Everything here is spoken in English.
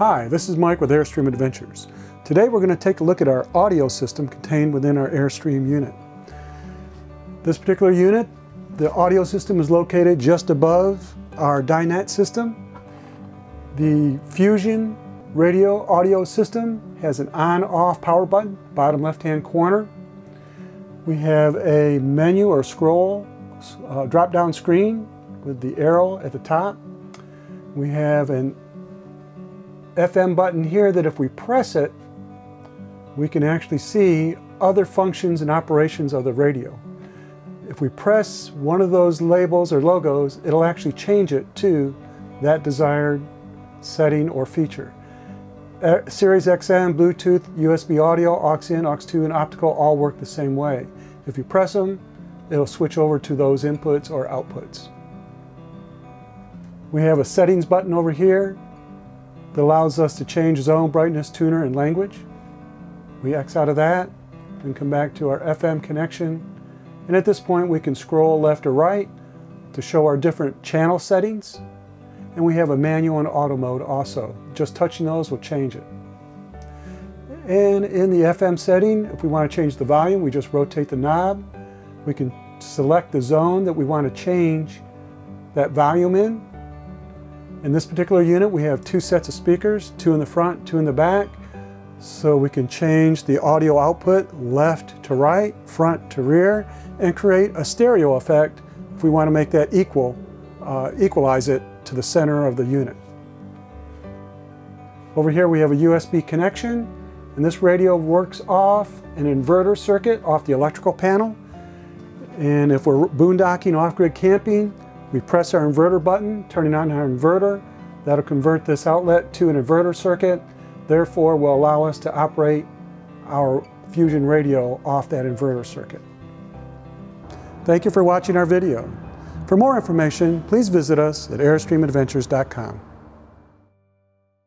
Hi, this is Mike with Airstream Adventures. Today we're going to take a look at our audio system contained within our Airstream unit. This particular unit, the audio system is located just above our Dynet system. The Fusion radio audio system has an on-off power button, bottom left-hand corner. We have a menu or scroll uh, drop-down screen with the arrow at the top. We have an FM button here that if we press it, we can actually see other functions and operations of the radio. If we press one of those labels or logos, it'll actually change it to that desired setting or feature. Uh, Sirius XM, Bluetooth, USB audio, aux in, aux 2, and optical all work the same way. If you press them, it'll switch over to those inputs or outputs. We have a settings button over here that allows us to change zone, brightness, tuner, and language. We X out of that and come back to our FM connection. And at this point, we can scroll left or right to show our different channel settings. And we have a manual and auto mode also. Just touching those will change it. And in the FM setting, if we want to change the volume, we just rotate the knob. We can select the zone that we want to change that volume in. In this particular unit, we have two sets of speakers, two in the front, two in the back. So we can change the audio output left to right, front to rear, and create a stereo effect if we want to make that equal, uh, equalize it to the center of the unit. Over here we have a USB connection, and this radio works off an inverter circuit off the electrical panel. And if we're boondocking off-grid camping, we press our inverter button, turning on our inverter. That'll convert this outlet to an inverter circuit, therefore will allow us to operate our Fusion radio off that inverter circuit. Thank you for watching our video. For more information, please visit us at airstreamadventures.com.